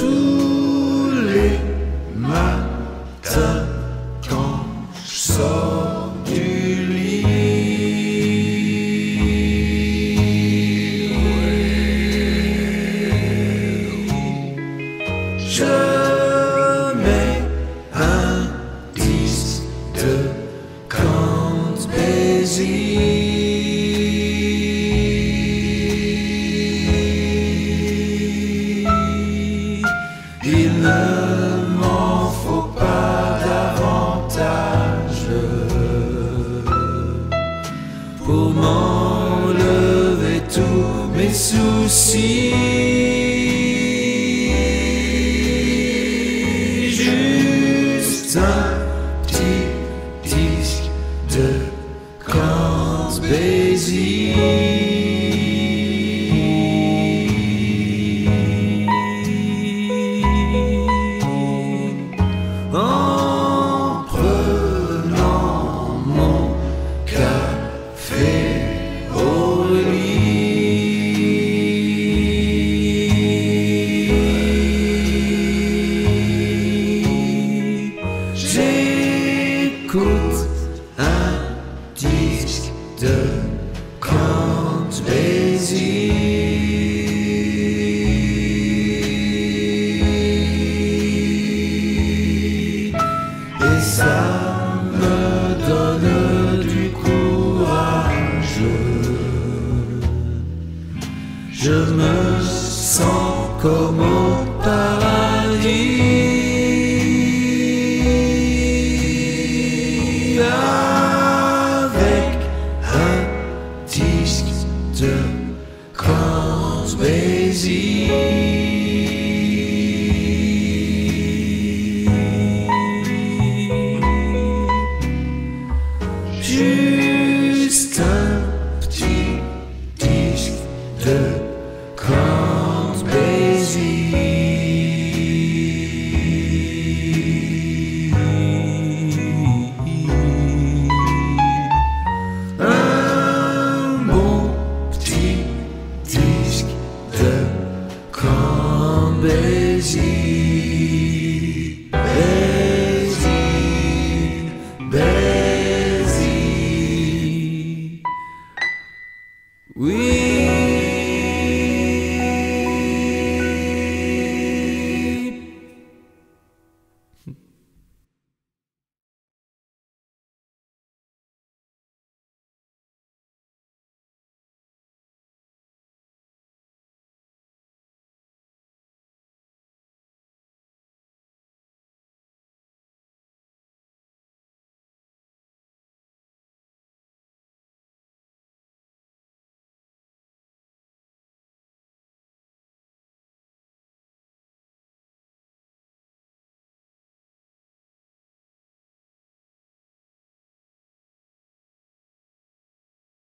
tous pour m'enlever tous mes soucis. J'écoute un disque de Count Basie. Et ça me donne du courage. Je me sens comme au Charles Basie. see.